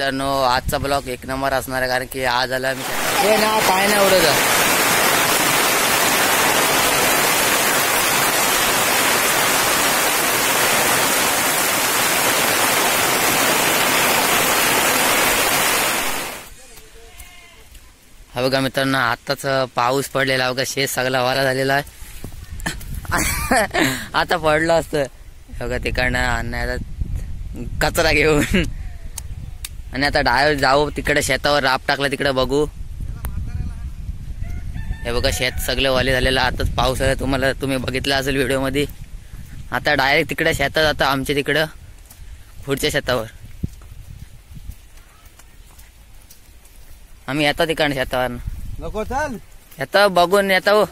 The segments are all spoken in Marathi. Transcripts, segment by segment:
मित्रांनो आजचा ब्लॉग एक नंबर असणार आहे कारण की आज आला मी हे ना काय नाही उडत हा बघा मित्रांनो आत्ताच पाऊस पडलेला बघा शेत सगळा वारा झालेला आहे. आता पडलं असतं. बघा तिकडनं आणि कचरा घेऊन. आणि आता डायरेक्ट जाऊ तिकडे शेतावर राप टाकला तिकडे बघू. हे बघा शेत सगळे वाले झालेलं आताच पाऊस आहे तुम्हाला तुम्ही बघितलं असेल व्हिडिओमध्ये. आता डायरेक्ट तिकडे शेतात आता आमच्या तिकडं पुढच्या शेतावर. आम्ही येतो तिकडं शेतावर नको चाल. येतो बघून येतो.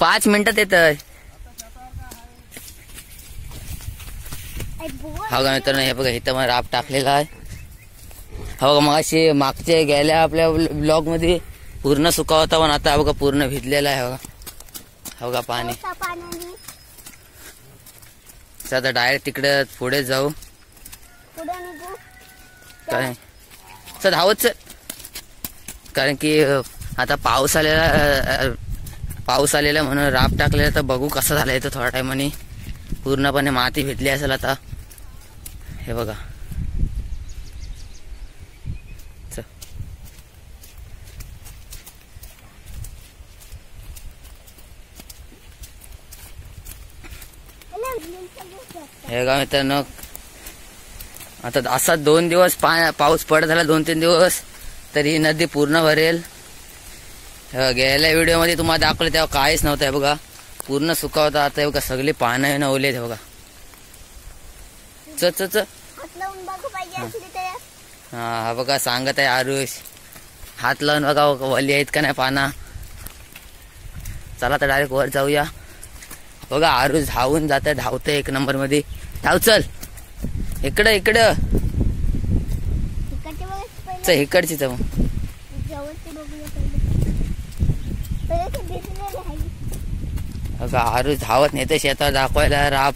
पाच मिनिटात येत. हा मित्रांनो हे बघा इथं मग राप टाकलेला आहे. बघा मग अशी मागचे गेल्या आपल्या ब्लॉगमध्ये पूर्ण सुका होता पण आता हा बघा पूर्ण भिजलेला आहे हा. बघा हा बघा पाणी? आता डायरेक्ट तिकडे पुढे जाऊ. काय? चल धावत चल. कारण की आता पाऊस आलेला पाऊस आलेला म्हणून राप टाकलेला तर बघू कसं झालं तर थोड्या टायमाने पूर्णपणे माती भेटली असेल आता. हे बघा चल. हे का मित्रांनो. आता असा दोन दिवस पाऊस पडत झाला दोन तीन दिवस तर ही नदी पूर्ण भरेल. गेल्या व्हिडिओमध्ये तुम्हाला दाखवलं तेव्हा काहीच नव्हतं हे बघा. पूर्ण सुका होता आता हे बघा सगळे पानं नवले हे बघा. च हा. हा बघा सांगत आहे आरुष. हात लावून बघा वली आहेत का नाही पाना. चला तर डायरेक्ट वर जाऊया. बघा आरुष धावून जात आहे धावतंय एक नंबरमध्ये धाव चल. इकडं इकडं. तिकडचे बघायचं च पहिले. इकडची आहे बघा आरुष धावत नेते शेतावर दाखवायला राप.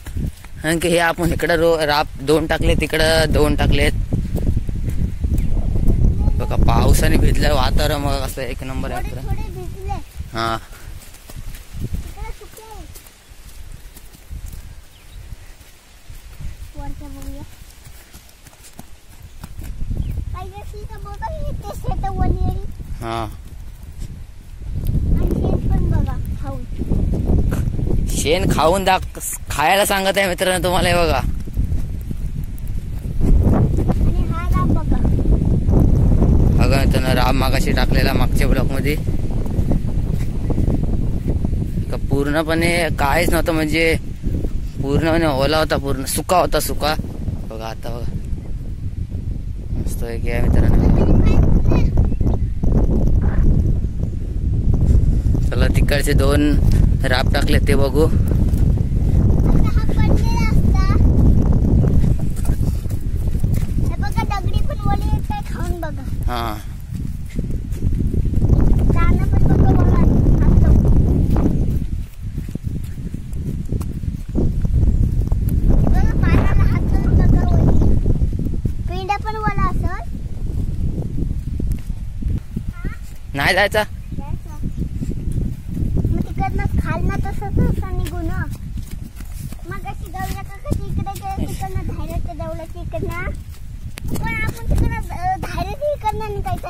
कारण की हे आपण इकडं रो राप दोन टाकले तिकडं दोन टाकलेत. बघा पावसाने भिजलं वातावरण मग असं एक नंबर आहे हा तिकडे सुकले आहे. बघूया. पाहिजे असली तर बघा ते शेत हा. शेण खाऊन. दाख खायला सांगत आहे मित्रांनो तुम्हाला हे बघा. हा बघा. बघा मित्रांनो राम मागाशी टाकलेला मागच्या ब्लॉकमध्ये का पूर्णपणे काहीच नव्हतं म्हणजे पूर्ण म्हणजे ओला होता पूर्ण सुका होता सुका. बघा आता बघा. मस्त आहे की आहे मित्रांनो. चला तिकडचे दोन राब टाकले ते बघू आता हा पडलेला असता हे बघा दगडी पण ओली आहेत काय खाऊन बघा हा दाणं पण बघा बघा असं. हे बघा पानाला हात लावून बघा ओली पेंड्या पण ओला असं नाही जायचा मग तिकडनं खालनं तसंच असं निघून मग अशी जाऊया का कशी इकडे गेलं तिकडनं धायऱ्याच्या जवळच्या इकडनं पण आपण तिकडनं अं, धायऱ्याच्या इकडनं निघायचं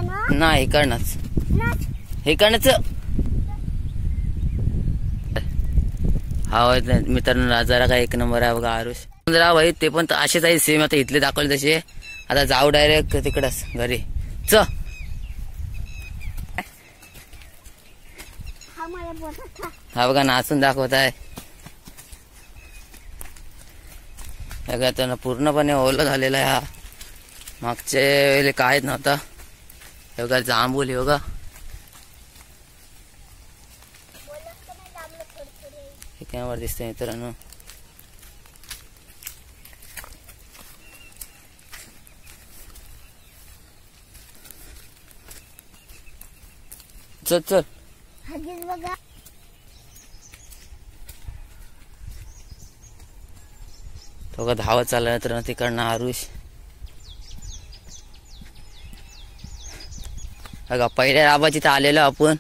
ना? नाही इकडनंच. ना? इकडनंच. हा मित्रांनो नजारा काय एक नंबर आहे बघा आरुष. जरा भाई ते पण असेच आहे सेम आता इथले दाखवले तसे. आता जाऊ डायरेक्ट तिकडच घरी. च हा बघा नाचून दाखवत आहे. बघा त्यानं पूर्णपणे ओलं झालेला आहे हा. मागच्या वेळेला काहीच नव्हता. हे बघा जांभूल हे बघा. कॅमेरा दिसतंय मित्रांनो. चल चल. हगीज बघा तो का धावत चालला तर तिकडनं आरुष. बघा पहिल्या राबा तिथं आलेलो आपण.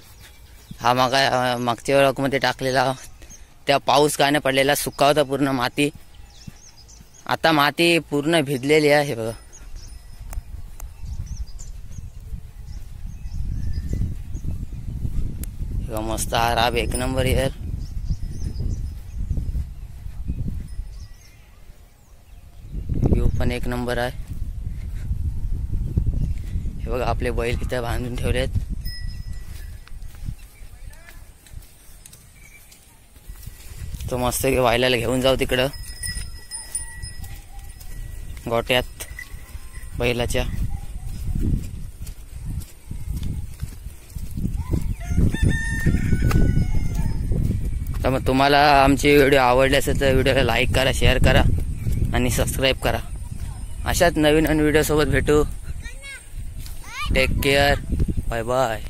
हा मागा मागच्या वेळामध्ये टाकलेला त्या पाऊस काय नाही पडलेला सुका होता पूर्ण माती. आता माती पूर्ण भिजलेली आहे बघा. बघा, मस्त आराब एक नंबर यार. व्ह्यू पण एक नंबर आहे. हे बघा आपले बैल तिथे बांधून ठेवलेत. तो मस्त वायल्याला घेऊन जाऊ तिकडं. गोट्यात बैलाच्या. तर मग तुम्हाला आमची व्हिडिओ आवडले असेल तर व्हिडिओला लाईक करा शेअर करा आणि सबस्क्राईब करा. अशाच नवीन नवीन व्हिडिओसोबत भेटू. Take care bye bye